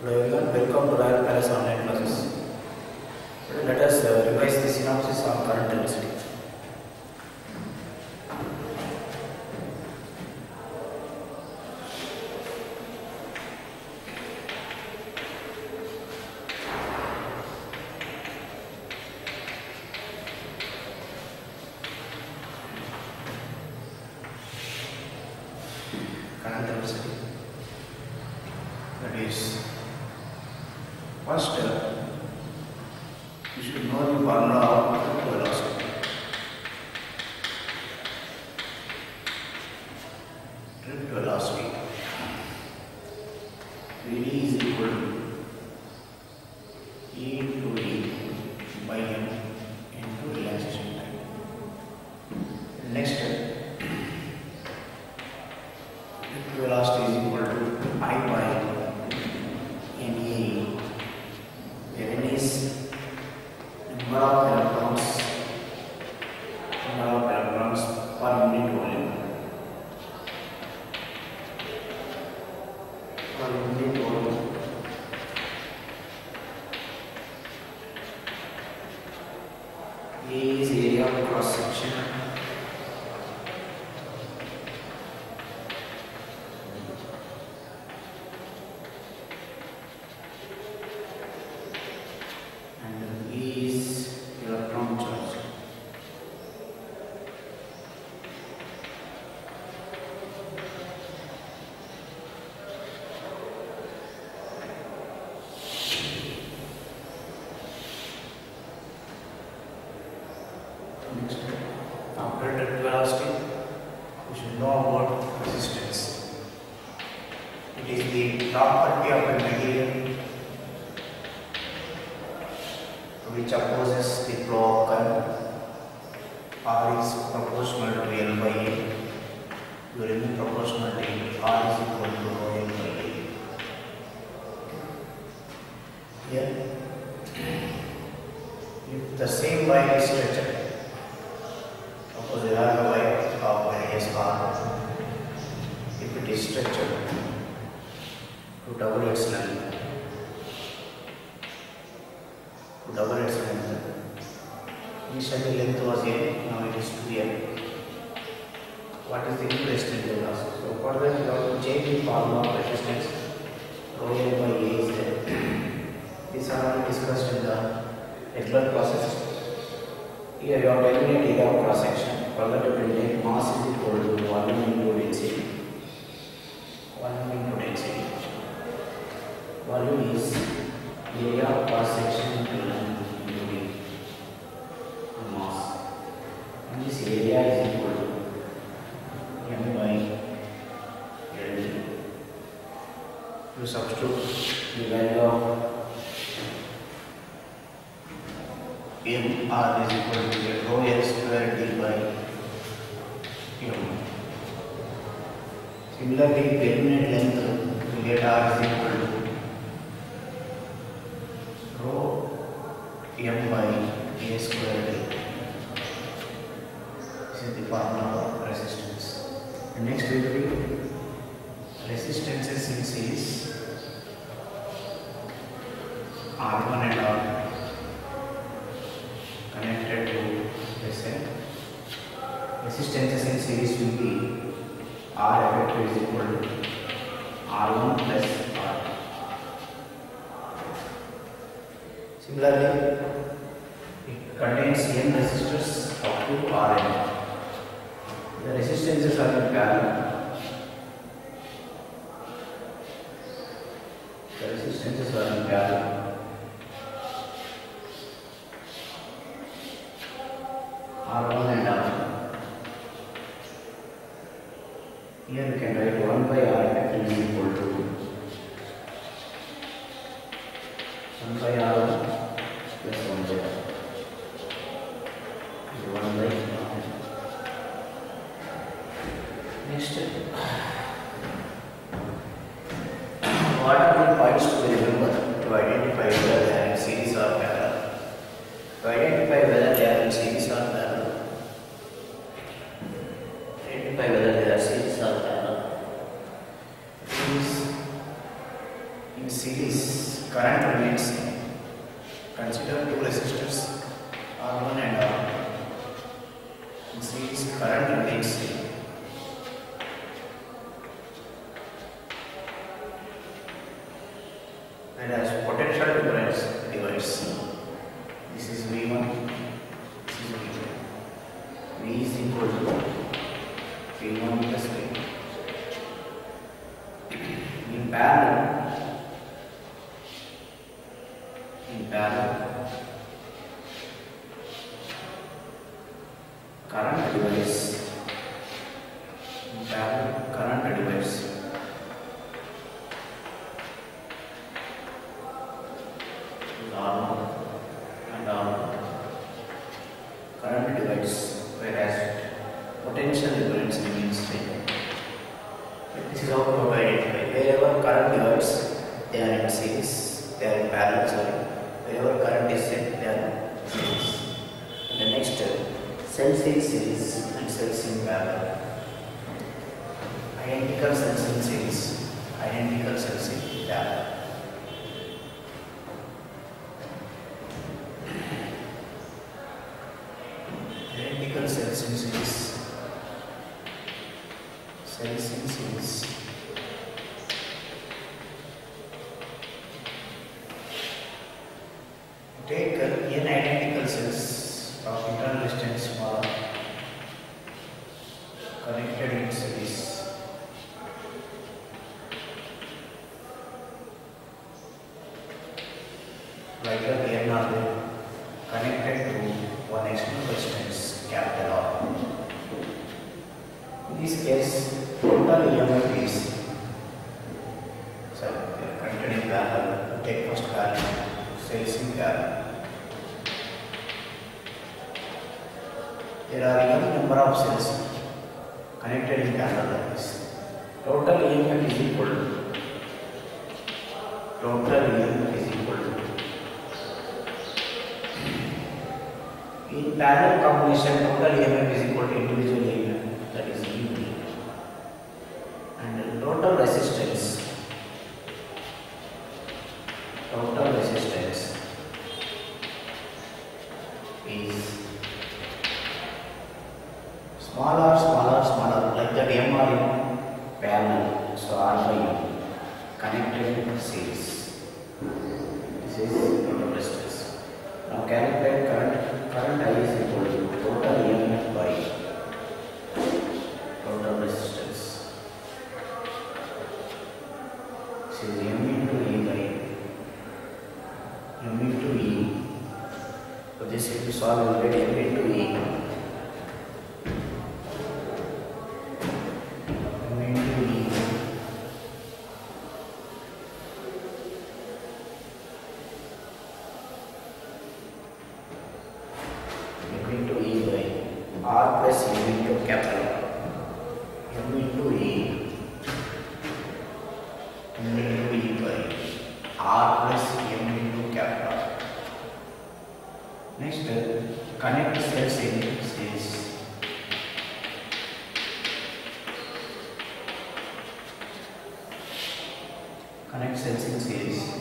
Hello everyone, welcome to Royal Palace online classes. Let us uh, revise the synopsis on current electricity. Current electricity. That is, first uh, you should know the formula of current velocity. Drift velocity. Vd is equal to E into E by M into relaxation time. Next, uh, drift velocity is equal to I by NA. Where N is number of electrons, number of electrons per unit volume. Per unit volume. A is area of cross section. and E is electron charge. Next, after drift velocity, we should know about resistance. It is the property of a material which opposes the flow of current R is proportional to L by A. You remove proportionality R is equal to L by A. Here, if the same wire is stretched, have a of R, if it is stretched to double its length, to double its length. Initially length was n, now it is 2n. What is the new resistance velocity? So further you have to change the formula of resistance. Rho L by A is there. This are already discussed in the regular process. Here you have to eliminate area cross section. Is equal to volume into density. Volume into density. Volume is area of cross section into length into the mass. And this area is equal to m by L. You substitute the value of m r is equal to rho l square d by m. Similarly, eliminate length to get r is equal to rho m by a square d. This is the formula of resistance. And next we will be resistances in series R1 and R connected to SN. Resistances in series will be R effective is equal to R1 plus R. Similarly, it contains n resistors up to Rn. The resistances are in parallel. The resistances are in parallel. by whether they are series or not. Things in series, current relates consider two resistors R1 and R2. In series, current relates cells in series and cells in parallel. Identical sensing in series, identical sensing in parallel. Identical sensing in series, cells in series. like the air nozzle connected to one external resistance capital R. In this case, total EMF is so connected in parallel, take first parallel, sales in parallel. There are n number of cells connected in parallel like this. Total EMF is equal to total EMF in parallel combination total EMF is equal to individual EMF that is U. So m into e by m into e. So this if you solve already m into e Next, uh, connect cells in stage. Connect cells in stage.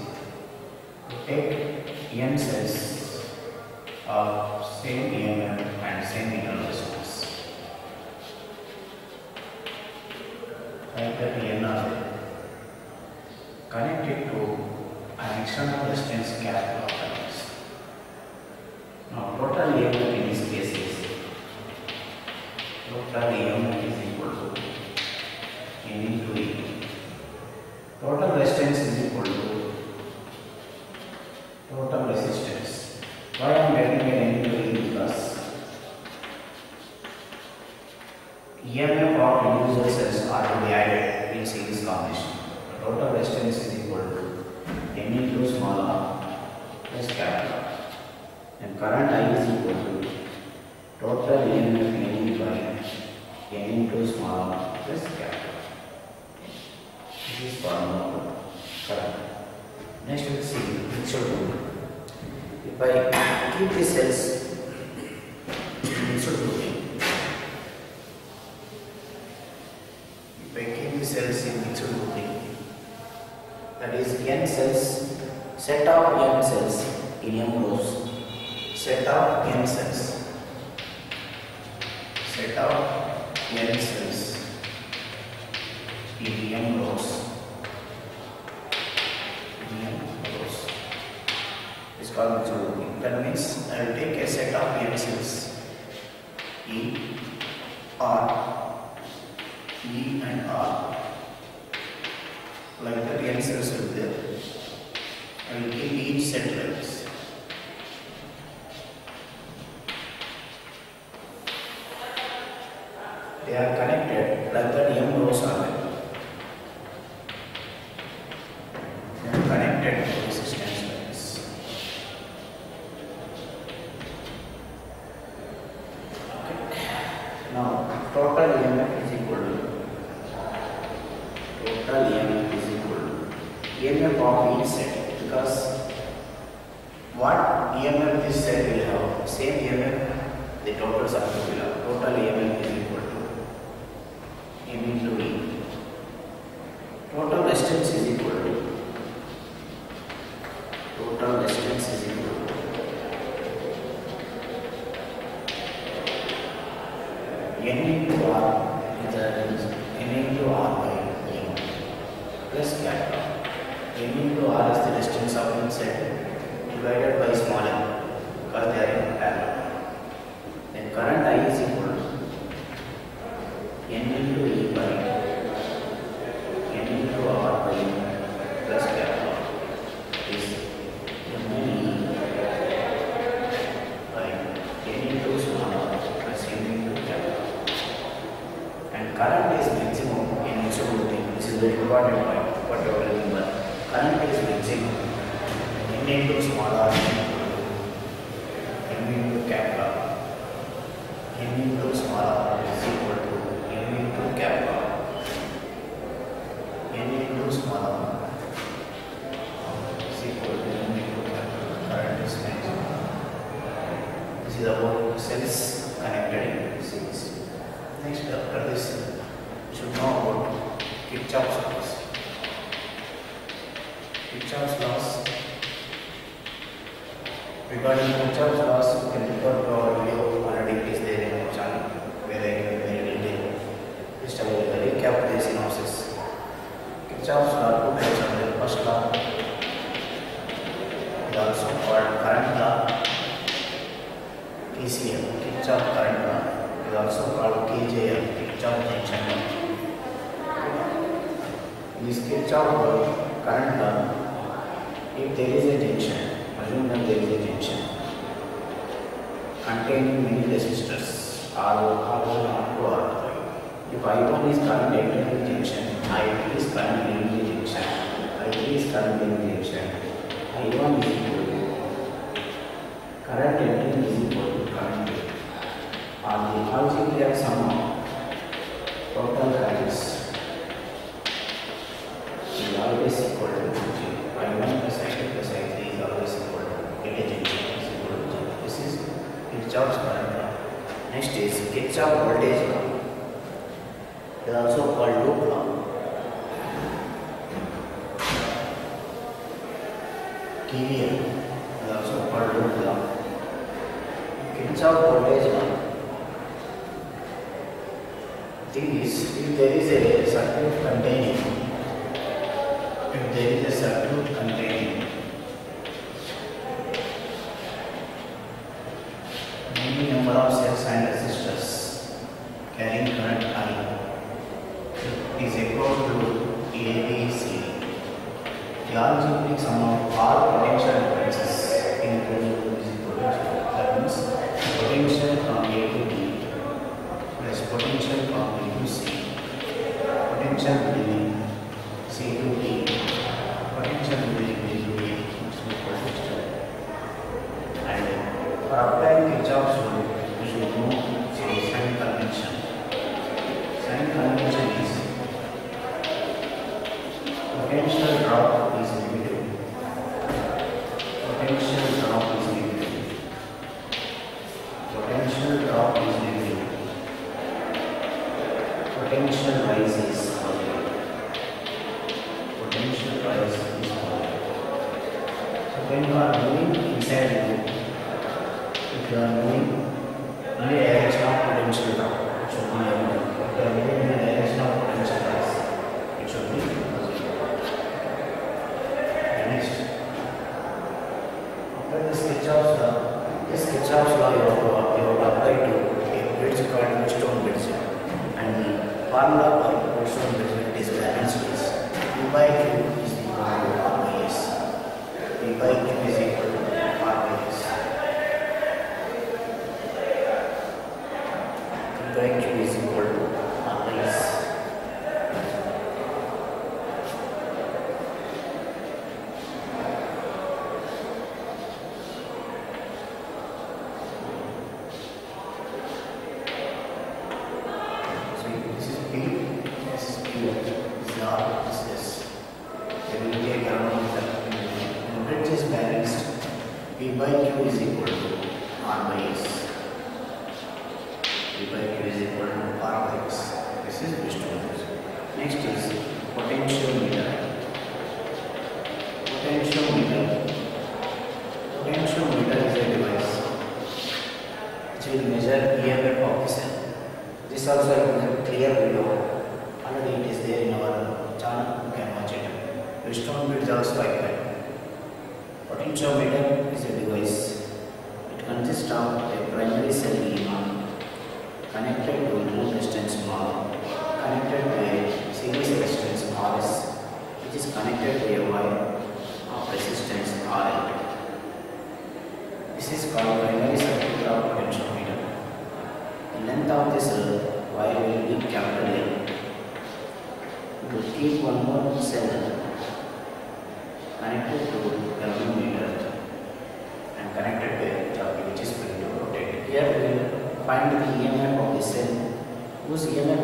by keep the cells instead of looking. By the cells in mixed that is n cells, set of n cells in m rows, set of n cells, set of n cells in m rows. Called methodology that means I will take a set of n E R E and R. Like that cells will be there. I will keep each set like they are connected like that m rows are there they are connected to resistance like this Now, total EMF is equal to total EMF is equal to EMF of each set because what EMF this set will have, same EMF the circuit will have. Total EMF is equal to M into E. Total resistance is equal to total resistance is equal to n into r is the n into r by m plus capital. n into r is the distance of each set divided by small m because they are in parallel. Then current I is equal to n into e by n into r by m plus capital is m e by n into small r plus n into capital and current is maximum in insolubility. This is very important point. What you are telling but current is maximum. N into small r n into capital. N into small r is equal to n into capital. N into small r is equal to n into capital. Current is maximum. This is about cells connected in series. Next, after this, should know about Kirchhoff's laws. Kirchhoff's laws. Regarding Kirchhoff's laws, KCL, Kirchhoff current law, is also called KJL, Kirchhoff junction law. This Kirchhoff current law, if there is a junction, assume that there is a junction containing many resistors, R1, R1, R2, R3. If I1 is current entering the junction, I2 is current leaving the junction, I3 is current leaving the junction, I1 is equal to current entering is equal to Or the sum of total currents is always equal to G. I1 plus I2 plus I3 is always equal to junction is equal to. This is Kirchhoff's current. Next is Kirchhoff voltage law. It is also called loop law. KVL is also called loop law. Kirchhoff voltage. Is, if there is a circuit containing, if there is a circuit containing many number of cells and resistors carrying current I, is equal to ABC. The algebraic sum of all potential potential between C to D, potential between B to E is equal. And for applying Kirchhoff's rule, you should know the sign convention. Sign convention is potential drop Kirchhoff's law to, you apply to a bridge called Wheatstone bridge, and the formula for Wheatstone bridge is balanced is P by Q is equal to R by S. P by Q is equal to R by S. So this is P, this is Q, this is this is will take around the and bridge is balanced. P by is equal to R by S. Q is equal to. This is bridge. Next is potentiometer. Potentiometer. Is a device which will measure EMF of the cell. This also is a clear video. Already it is there in our channel. You can watch it. Wheatstone bridge also can. Potentiometer is a device. It consists of a primary cell EMF connected to a resistance R, connected to a series resistance RS, which is connected to a wire of resistance RL. This is called primary circuit of potentiometer. The length of this uh, wire will be capital L. To keep one more cell connected to the galvanometer and connected to the jockey which is going to rotate. Here we will find the EMF of the cell whose EMF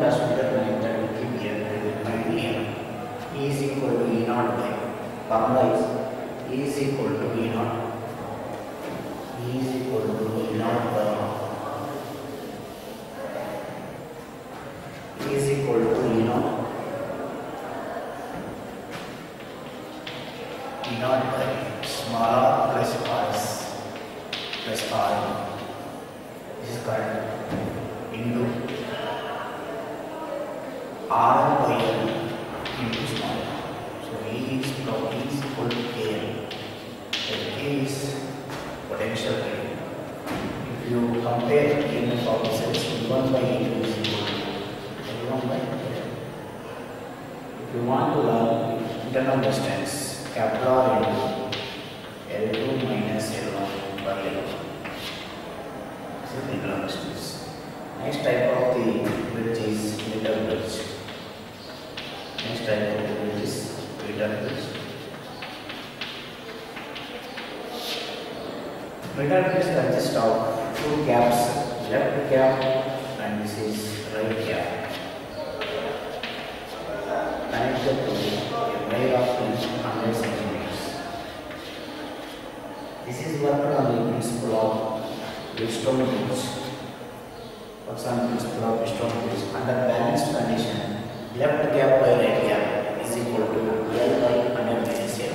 compare EMF of cells, E1 by E2 is equal to L1 by L2. If you want to learn internal resistance, capital R into L2 minus L1 by L1. This is internal resistance. Next type of the bridge is meter bridge. Next type of the bridge is meter bridge. Meter bridge consists of two caps, left cap and this is right cap. Connected to a wire of 100 centimeters. This is worked on the principle of Wheatstone bridge. Works on principle of Wheatstone bridge. Under balanced condition, left cap by right cap is equal to L by 100 minus L.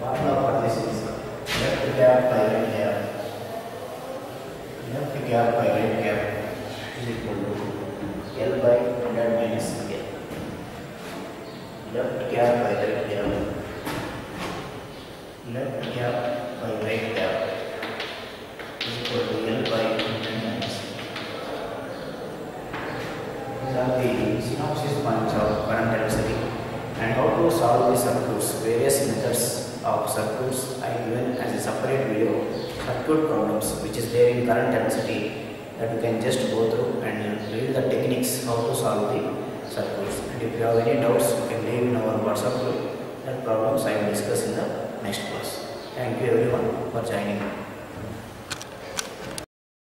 Formula for this is left cap by right cap by right cap is equal to L by 100 minus L. Left cap by right cap. Left cap by right cap is equal to L by 100 minus These are the synopsis points of current density and how to solve the circuits. Various methods of circuits are given as a separate video. Circuit problems which is there in current density that you can just go through and uh, read the techniques how to solve the circuits. And if you have any doubts, you can leave in our WhatsApp group. That problems I will discuss in the next class. Thank you everyone for joining.